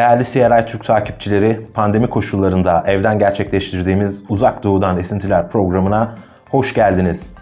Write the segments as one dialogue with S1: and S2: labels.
S1: Değerli CRI Türk takipçileri, pandemi koşullarında evden gerçekleştirdiğimiz Uzak Doğu'dan Esintiler programına hoş geldiniz.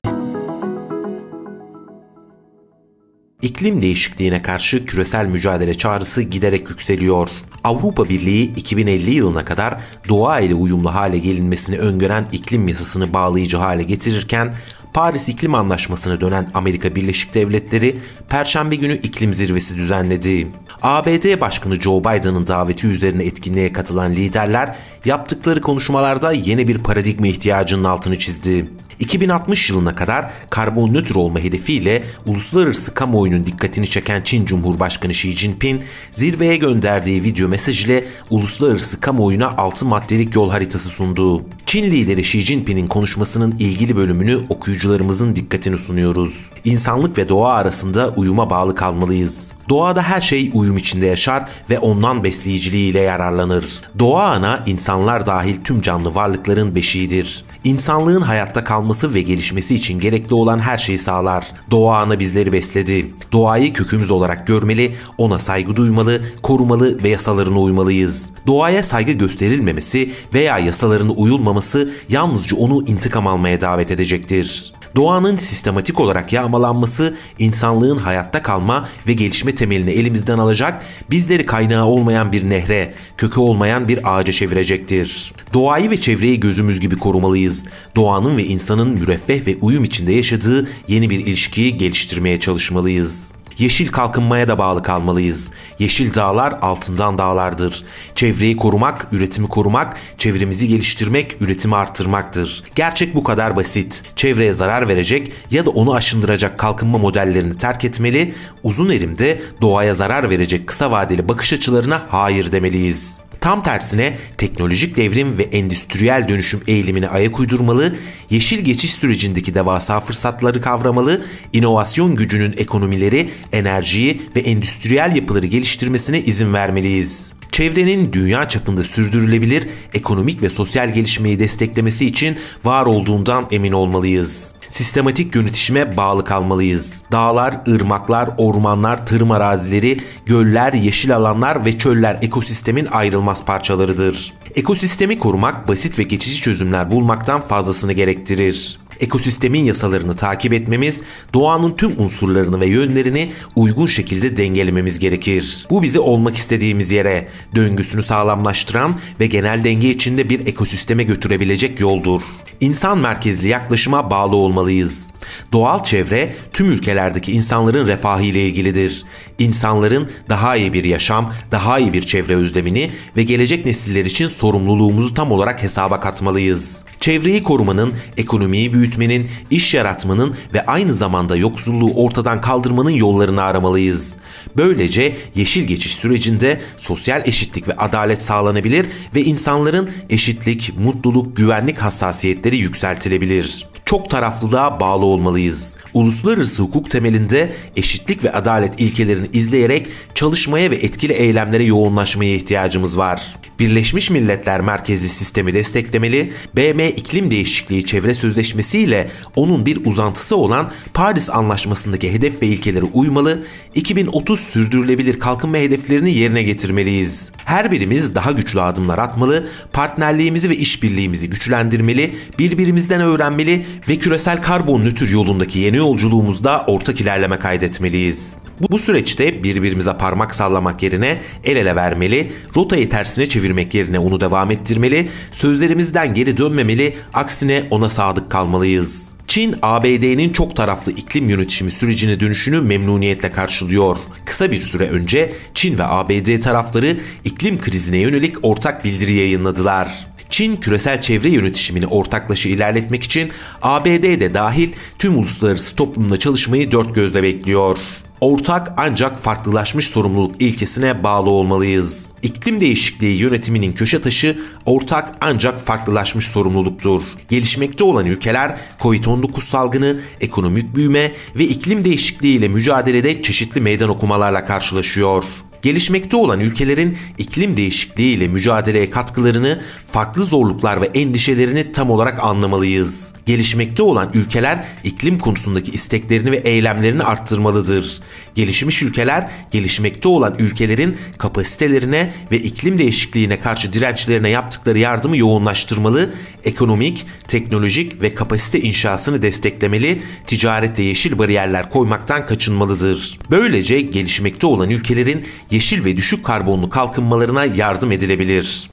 S1: İklim değişikliğine karşı küresel mücadele çağrısı giderek yükseliyor. Avrupa Birliği 2050 yılına kadar doğa ile uyumlu hale gelinmesini öngören iklim yasasını bağlayıcı hale getirirken Paris İklim Anlaşması'na dönen Amerika Birleşik Devletleri Perşembe günü iklim zirvesi düzenledi. ABD Başkanı Joe Biden'ın daveti üzerine etkinliğe katılan liderler yaptıkları konuşmalarda yeni bir paradigma ihtiyacının altını çizdi. 2060 yılına kadar karbon nötr olma hedefiyle uluslararası kamuoyunun dikkatini çeken Çin Cumhurbaşkanı Xi Jinping zirveye gönderdiği video mesaj ile uluslararası kamuoyuna 6 maddelik yol haritası sundu. Çin lideri Xi Jinping'in konuşmasının ilgili bölümünü okuyucularımızın dikkatini sunuyoruz. İnsanlık ve doğa arasında uyuma bağlı kalmalıyız. Doğada her şey uyum içinde yaşar ve ondan besleyiciliğiyle yararlanır. Doğa ana insanlar dahil tüm canlı varlıkların beşiğidir. İnsanlığın hayatta kalması ve gelişmesi için gerekli olan her şeyi sağlar. Doğa ana bizleri besledi. Doğayı kökümüz olarak görmeli, ona saygı duymalı, korumalı ve yasalarına uymalıyız. Doğaya saygı gösterilmemesi veya yasalarına uyulmaması yalnızca onu intikam almaya davet edecektir. Doğanın sistematik olarak yağmalanması insanlığın hayatta kalma ve gelişme temelini elimizden alacak, bizleri kaynağı olmayan bir nehre, kökü olmayan bir ağaca çevirecektir. Doğayı ve çevreyi gözümüz gibi korumalıyız. Doğanın ve insanın müreffeh ve uyum içinde yaşadığı yeni bir ilişkiyi geliştirmeye çalışmalıyız. Yeşil kalkınmaya da bağlı kalmalıyız. Yeşil dağlar altından dağlardır. Çevreyi korumak, üretimi korumak, çevremizi geliştirmek, üretimi arttırmaktır. Gerçek bu kadar basit. Çevreye zarar verecek ya da onu aşındıracak kalkınma modellerini terk etmeli, uzun erimde doğaya zarar verecek kısa vadeli bakış açılarına hayır demeliyiz. Tam tersine teknolojik devrim ve endüstriyel dönüşüm eğilimine ayak uydurmalı, yeşil geçiş sürecindeki devasa fırsatları kavramalı, inovasyon gücünün ekonomileri, enerjiyi ve endüstriyel yapıları geliştirmesine izin vermeliyiz. Çevrenin dünya çapında sürdürülebilir ekonomik ve sosyal gelişmeyi desteklemesi için var olduğundan emin olmalıyız sistematik yönetişime bağlı kalmalıyız. Dağlar, ırmaklar, ormanlar, tarım arazileri, göller, yeşil alanlar ve çöller ekosistemin ayrılmaz parçalarıdır. Ekosistemi korumak basit ve geçici çözümler bulmaktan fazlasını gerektirir ekosistemin yasalarını takip etmemiz, doğanın tüm unsurlarını ve yönlerini uygun şekilde dengelememiz gerekir. Bu bizi olmak istediğimiz yere, döngüsünü sağlamlaştıran ve genel denge içinde bir ekosisteme götürebilecek yoldur. İnsan merkezli yaklaşıma bağlı olmalıyız. Doğal çevre tüm ülkelerdeki insanların refahı ile ilgilidir. İnsanların daha iyi bir yaşam, daha iyi bir çevre özlemini ve gelecek nesiller için sorumluluğumuzu tam olarak hesaba katmalıyız. Çevreyi korumanın, ekonomiyi büyütmenin, iş yaratmanın ve aynı zamanda yoksulluğu ortadan kaldırmanın yollarını aramalıyız. Böylece yeşil geçiş sürecinde sosyal eşitlik ve adalet sağlanabilir ve insanların eşitlik, mutluluk, güvenlik hassasiyetleri yükseltilebilir çok taraflılığa bağlı olmalıyız. Uluslararası hukuk temelinde eşitlik ve adalet ilkelerini izleyerek çalışmaya ve etkili eylemlere yoğunlaşmaya ihtiyacımız var. Birleşmiş Milletler merkezli sistemi desteklemeli, BM İklim Değişikliği Çevre Sözleşmesi ile onun bir uzantısı olan Paris Anlaşması'ndaki hedef ve ilkelere uymalı, 2030 sürdürülebilir kalkınma hedeflerini yerine getirmeliyiz. Her birimiz daha güçlü adımlar atmalı, partnerliğimizi ve işbirliğimizi güçlendirmeli, birbirimizden öğrenmeli ve küresel karbon nötr yolundaki yeni yolculuğumuzda ortak ilerleme kaydetmeliyiz. Bu, süreçte birbirimize parmak sallamak yerine el ele vermeli, rotayı tersine çevirmek yerine onu devam ettirmeli, sözlerimizden geri dönmemeli, aksine ona sadık kalmalıyız. Çin, ABD'nin çok taraflı iklim yönetişimi sürecine dönüşünü memnuniyetle karşılıyor. Kısa bir süre önce Çin ve ABD tarafları iklim krizine yönelik ortak bildiri yayınladılar. Çin küresel çevre yönetişimini ortaklaşa ilerletmek için ABD de dahil tüm uluslararası toplumda çalışmayı dört gözle bekliyor. Ortak ancak farklılaşmış sorumluluk ilkesine bağlı olmalıyız. İklim değişikliği yönetiminin köşe taşı ortak ancak farklılaşmış sorumluluktur. Gelişmekte olan ülkeler COVID-19 salgını, ekonomik büyüme ve iklim değişikliği ile mücadelede çeşitli meydan okumalarla karşılaşıyor. Gelişmekte olan ülkelerin iklim değişikliği ile mücadeleye katkılarını, farklı zorluklar ve endişelerini tam olarak anlamalıyız. Gelişmekte olan ülkeler iklim konusundaki isteklerini ve eylemlerini arttırmalıdır. Gelişmiş ülkeler gelişmekte olan ülkelerin kapasitelerine ve iklim değişikliğine karşı dirençlerine yaptıkları yardımı yoğunlaştırmalı, ekonomik, teknolojik ve kapasite inşasını desteklemeli, ticarette yeşil bariyerler koymaktan kaçınmalıdır. Böylece gelişmekte olan ülkelerin yeşil ve düşük karbonlu kalkınmalarına yardım edilebilir.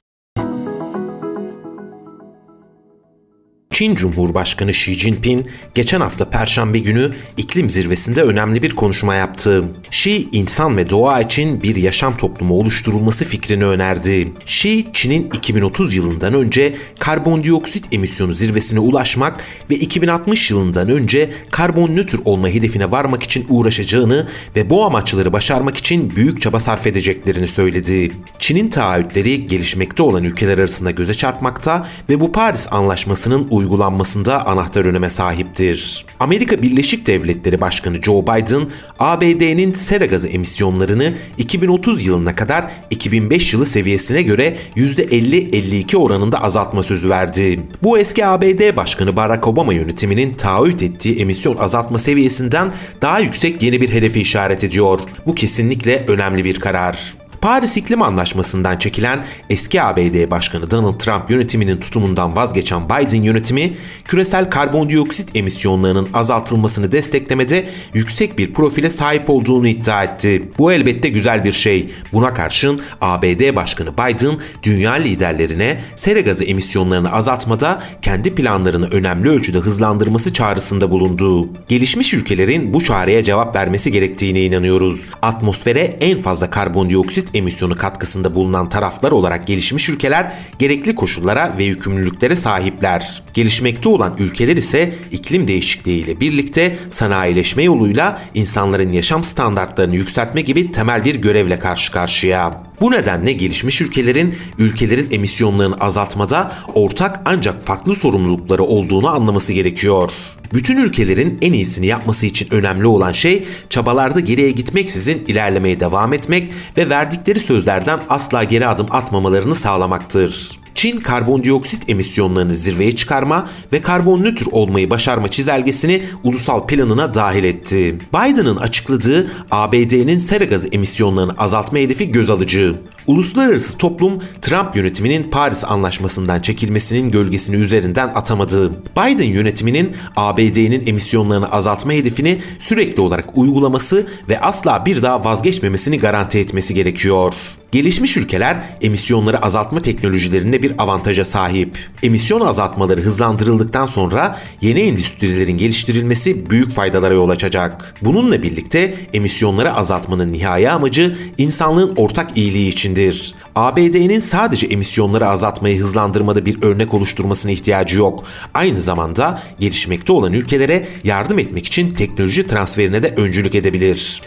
S1: Çin Cumhurbaşkanı Xi Jinping geçen hafta Perşembe günü iklim zirvesinde önemli bir konuşma yaptı. Xi, insan ve doğa için bir yaşam toplumu oluşturulması fikrini önerdi. Xi, Çin'in 2030 yılından önce karbondioksit emisyonu zirvesine ulaşmak ve 2060 yılından önce karbon nötr olma hedefine varmak için uğraşacağını ve bu amaçları başarmak için büyük çaba sarf edeceklerini söyledi. Çin'in taahhütleri gelişmekte olan ülkeler arasında göze çarpmakta ve bu Paris Anlaşması'nın uygulanmasında uygulanmasında anahtar öneme sahiptir. Amerika Birleşik Devletleri Başkanı Joe Biden, ABD'nin sera gazı emisyonlarını 2030 yılına kadar 2005 yılı seviyesine göre %50-52 oranında azaltma sözü verdi. Bu eski ABD Başkanı Barack Obama yönetiminin taahhüt ettiği emisyon azaltma seviyesinden daha yüksek yeni bir hedefi işaret ediyor. Bu kesinlikle önemli bir karar. Paris İklim Anlaşması'ndan çekilen eski ABD Başkanı Donald Trump yönetiminin tutumundan vazgeçen Biden yönetimi küresel karbondioksit emisyonlarının azaltılmasını desteklemede yüksek bir profile sahip olduğunu iddia etti. Bu elbette güzel bir şey. Buna karşın ABD Başkanı Biden dünya liderlerine sera gazı emisyonlarını azaltmada kendi planlarını önemli ölçüde hızlandırması çağrısında bulundu. Gelişmiş ülkelerin bu çağrıya cevap vermesi gerektiğine inanıyoruz. Atmosfere en fazla karbondioksit emisyonu katkısında bulunan taraflar olarak gelişmiş ülkeler gerekli koşullara ve yükümlülüklere sahipler. Gelişmekte olan ülkeler ise iklim değişikliği ile birlikte sanayileşme yoluyla insanların yaşam standartlarını yükseltme gibi temel bir görevle karşı karşıya. Bu nedenle gelişmiş ülkelerin ülkelerin emisyonlarını azaltmada ortak ancak farklı sorumlulukları olduğunu anlaması gerekiyor. Bütün ülkelerin en iyisini yapması için önemli olan şey çabalarda geriye gitmeksizin ilerlemeye devam etmek ve verdikleri sözlerden asla geri adım atmamalarını sağlamaktır. Çin karbondioksit emisyonlarını zirveye çıkarma ve karbon nötr olmayı başarma çizelgesini ulusal planına dahil etti. Biden'ın açıkladığı ABD'nin sera gazı emisyonlarını azaltma hedefi göz alıcı. Uluslararası toplum Trump yönetiminin Paris Anlaşması'ndan çekilmesinin gölgesini üzerinden atamadı. Biden yönetiminin ABD'nin emisyonlarını azaltma hedefini sürekli olarak uygulaması ve asla bir daha vazgeçmemesini garanti etmesi gerekiyor. Gelişmiş ülkeler emisyonları azaltma teknolojilerinde bir avantaja sahip. Emisyon azaltmaları hızlandırıldıktan sonra yeni endüstrilerin geliştirilmesi büyük faydalara yol açacak. Bununla birlikte emisyonları azaltmanın nihai amacı insanlığın ortak iyiliği içindir. ABD'nin sadece emisyonları azaltmayı hızlandırmada bir örnek oluşturmasına ihtiyacı yok. Aynı zamanda gelişmekte olan ülkelere yardım etmek için teknoloji transferine de öncülük edebilir.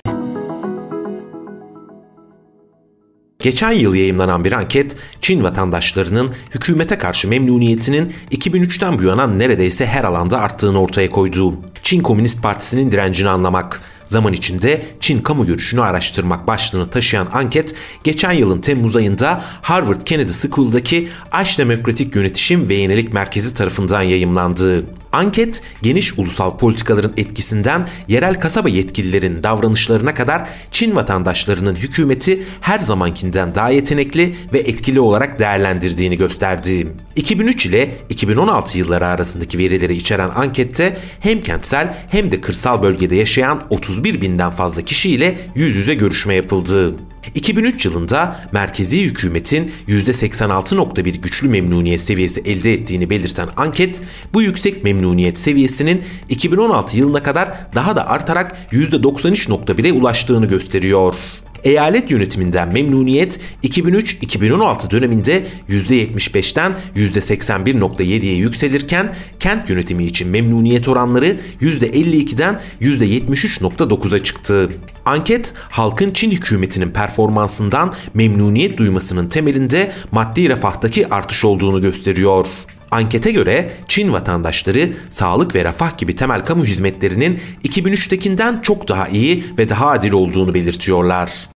S1: Geçen yıl yayımlanan bir anket, Çin vatandaşlarının hükümete karşı memnuniyetinin 2003'ten bu yana neredeyse her alanda arttığını ortaya koydu. Çin Komünist Partisi'nin direncini anlamak, zaman içinde Çin kamu görüşünü araştırmak başlığını taşıyan anket geçen yılın Temmuz ayında Harvard Kennedy School'daki Aş Demokratik Yönetişim ve Yenilik Merkezi tarafından yayımlandı. Anket geniş ulusal politikaların etkisinden yerel kasaba yetkililerin davranışlarına kadar Çin vatandaşlarının hükümeti her zamankinden daha yetenekli ve etkili olarak değerlendirdiğini gösterdi. 2003 ile 2016 yılları arasındaki verileri içeren ankette hem kentsel hem de kırsal bölgede yaşayan 31 binden fazla kişiyle yüz yüze görüşme yapıldı. 2003 yılında merkezi hükümetin %86.1 güçlü memnuniyet seviyesi elde ettiğini belirten anket bu yüksek memnuniyet seviyesinin 2016 yılına kadar daha da artarak %93.1'e ulaştığını gösteriyor. Eyalet yönetiminden memnuniyet 2003-2016 döneminde %75'ten %81.7'ye yükselirken kent yönetimi için memnuniyet oranları %52'den %73.9'a çıktı. Anket halkın Çin hükümetinin performansından memnuniyet duymasının temelinde maddi refahtaki artış olduğunu gösteriyor. Ankete göre Çin vatandaşları sağlık ve refah gibi temel kamu hizmetlerinin 2003'tekinden çok daha iyi ve daha adil olduğunu belirtiyorlar.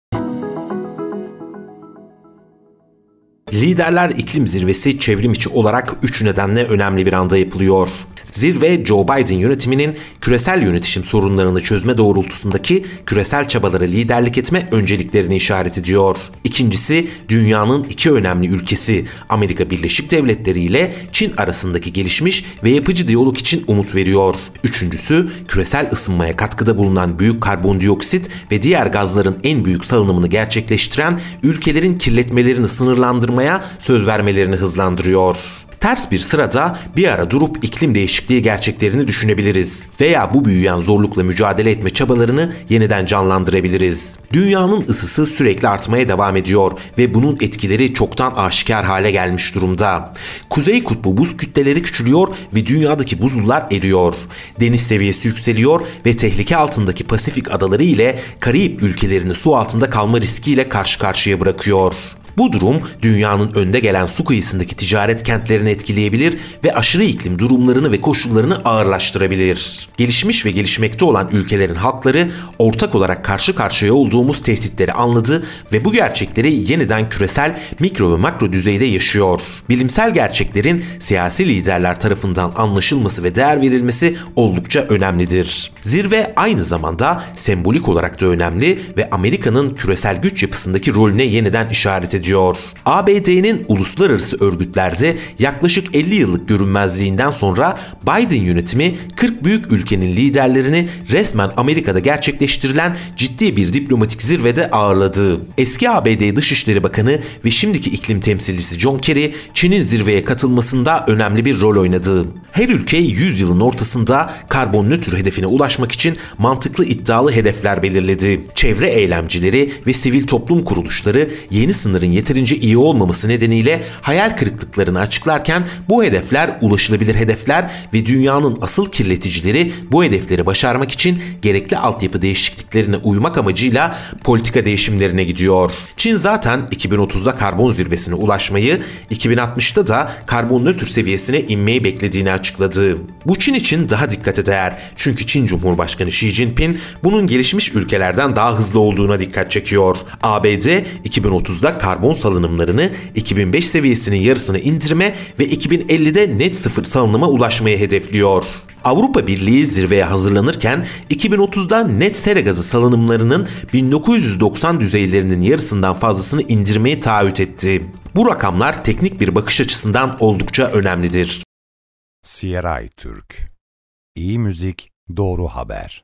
S1: Liderler iklim zirvesi çevrim içi olarak üç nedenle önemli bir anda yapılıyor. Zirve Joe Biden yönetiminin küresel yönetişim sorunlarını çözme doğrultusundaki küresel çabalara liderlik etme önceliklerini işaret ediyor. İkincisi dünyanın iki önemli ülkesi Amerika Birleşik Devletleri ile Çin arasındaki gelişmiş ve yapıcı diyalog için umut veriyor. Üçüncüsü küresel ısınmaya katkıda bulunan büyük karbondioksit ve diğer gazların en büyük salınımını gerçekleştiren ülkelerin kirletmelerini sınırlandırmaya söz vermelerini hızlandırıyor. Ters bir sırada bir ara durup iklim değişikliği gerçeklerini düşünebiliriz veya bu büyüyen zorlukla mücadele etme çabalarını yeniden canlandırabiliriz. Dünyanın ısısı sürekli artmaya devam ediyor ve bunun etkileri çoktan aşikar hale gelmiş durumda. Kuzey kutbu buz kütleleri küçülüyor ve dünyadaki buzullar eriyor. Deniz seviyesi yükseliyor ve tehlike altındaki Pasifik adaları ile Karayip ülkelerini su altında kalma riskiyle karşı karşıya bırakıyor. Bu durum dünyanın önde gelen su kıyısındaki ticaret kentlerini etkileyebilir ve aşırı iklim durumlarını ve koşullarını ağırlaştırabilir. Gelişmiş ve gelişmekte olan ülkelerin halkları ortak olarak karşı karşıya olduğumuz tehditleri anladı ve bu gerçekleri yeniden küresel mikro ve makro düzeyde yaşıyor. Bilimsel gerçeklerin siyasi liderler tarafından anlaşılması ve değer verilmesi oldukça önemlidir. Zirve aynı zamanda sembolik olarak da önemli ve Amerika'nın küresel güç yapısındaki rolüne yeniden işaret ediyor ediyor. ABD'nin uluslararası örgütlerde yaklaşık 50 yıllık görünmezliğinden sonra Biden yönetimi 40 büyük ülkenin liderlerini resmen Amerika'da gerçekleştirilen ciddi bir diplomatik zirvede ağırladı. Eski ABD Dışişleri Bakanı ve şimdiki iklim temsilcisi John Kerry, Çin'in zirveye katılmasında önemli bir rol oynadı. Her ülke 100 yılın ortasında karbon nötr hedefine ulaşmak için mantıklı iddialı hedefler belirledi. Çevre eylemcileri ve sivil toplum kuruluşları yeni sınırın yeterince iyi olmaması nedeniyle hayal kırıklıklarını açıklarken bu hedefler ulaşılabilir hedefler ve dünyanın asıl kirleticileri bu hedefleri başarmak için gerekli altyapı değişikliklerine uymak amacıyla politika değişimlerine gidiyor. Çin zaten 2030'da karbon zirvesine ulaşmayı, 2060'da da karbon nötr seviyesine inmeyi beklediğini açıkladı. Bu Çin için daha dikkate değer çünkü Çin Cumhurbaşkanı Xi Jinping bunun gelişmiş ülkelerden daha hızlı olduğuna dikkat çekiyor. ABD 2030'da karbon salınımlarını 2005 seviyesinin yarısını indirme ve 2050'de net sıfır salınıma ulaşmayı hedefliyor. Avrupa Birliği zirveye hazırlanırken 2030'da net sera gazı salınımlarının 1990 düzeylerinin yarısından fazlasını indirmeyi taahhüt etti. Bu rakamlar teknik bir bakış açısından oldukça önemlidir.
S2: CRI Türk İyi müzik, doğru haber.